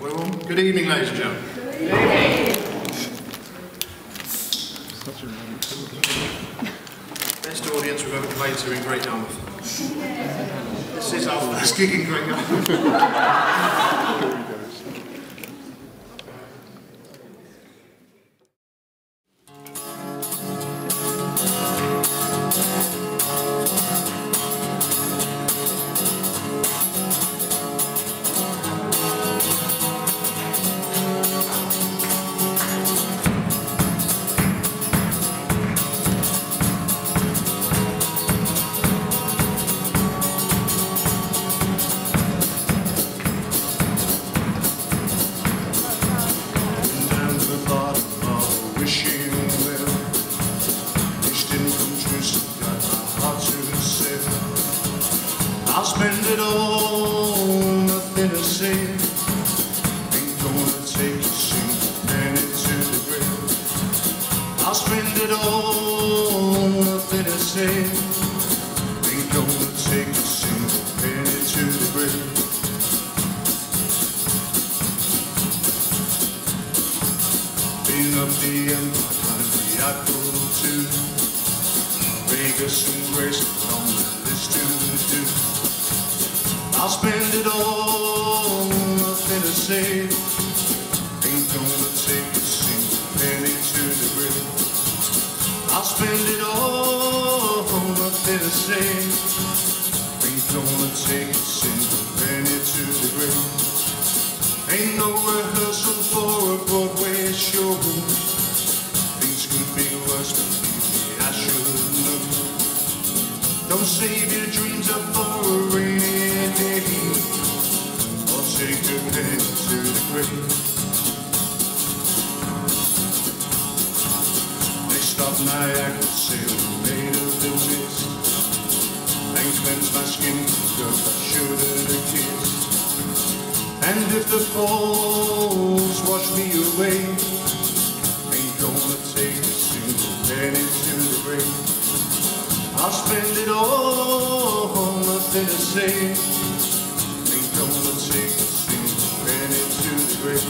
Good evening, ladies and gentlemen. Good evening. Best audience we've ever played to in Great Yarmouth. This is our first gig in Great Yarmouth. Spend it all, nothing to say. Ain't gonna take a single penny to the grave. I'll spend it all, nothing to say. Ain't gonna take a single penny to the grave. Been up the empire, I go to Vegas and Grace on the list to do. I'll spend it all, nothing to say. Ain't gonna take a single penny to the grave. I'll spend it all, nothing to say. Ain't gonna take a single penny to the grave. Ain't no rehearsal for a Broadway show. Things could be worse, Don't save your dreams up for a rainy day. I'll your hand to the grave. Next stop Niagara, sail Maid of the Mist. And cleanse my skin, cause I should have kiss. And if the falls wash me away, I'll spend it all, on nothing to say. Ain't gonna take a single penny to the grave.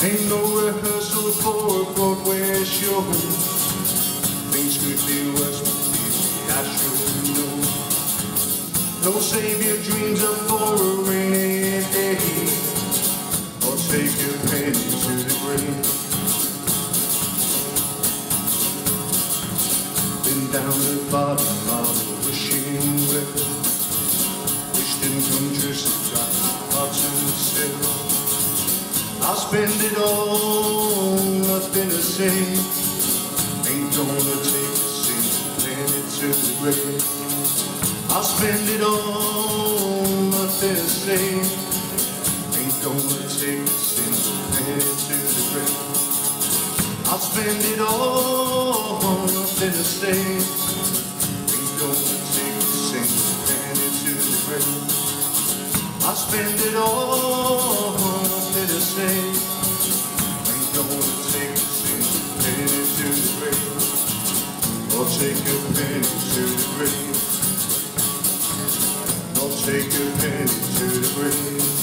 Ain't no rehearsal for a Broadway show. Things could be worse, believe me, I should know. Don't save your dreams up for a rainy day, or take your penny to the grave. Down the bottom of the wishing well, wish didn't come just got heart to sell. I'll spend it all, nothing to say. Ain't gonna take a single penny to the grave. I'll spend it all, nothing to say. Ain't gonna take a single penny to the grave. I'll spend it all, nothing to say. Ain't gonna take a single penny to the grave. I'll spend it all, nothing to say. Ain't gonna take a single penny to the grave. Or take a penny to the grave. Or take a penny to the grave.